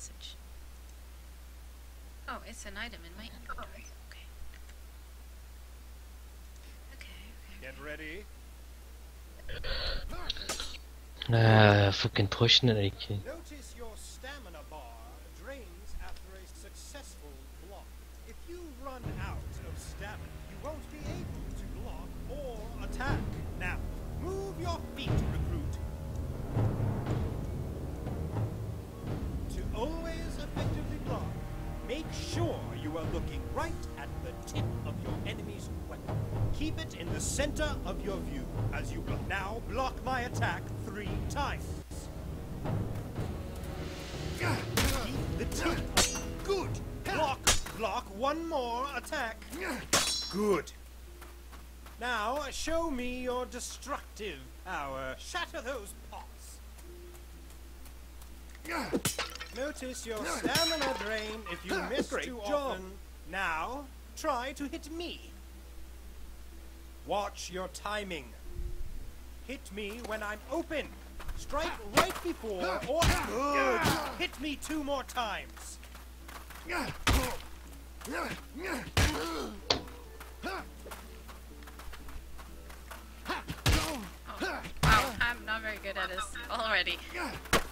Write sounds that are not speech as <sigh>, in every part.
message. Oh, it's an item in my inventory. Okay. Okay, okay. Get ready. Ah, fucking pushing it like. Notice your stamina bar drains after a successful block. If you run out of stamina, you won't be able to block or attack. Now, move your feet, make sure you are looking right at the tip of your enemy's weapon. Keep it in the center of your view as you will Now, block my attack three times. Keep the tip. Good. Block, block, one more attack. Good. Now, show me your destructive power. Shatter those pots. Notice your stamina drain if you miss Great too job. often. Now, try to hit me. Watch your timing. Hit me when I'm open. Strike right before or good. Hit me two more times. Good at this already.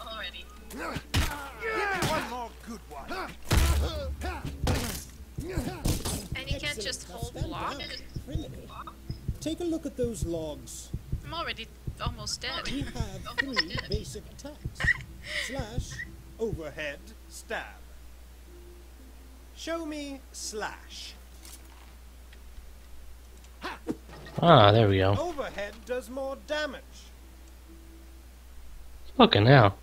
Already. Give me one more good one. And you can't just hold block? Take a look at those logs. I'm already almost dead. We have <laughs> three basic attacks. Slash, Overhead stab. Show me slash. Ah, there we go. Overhead does more damage. Fucking hell.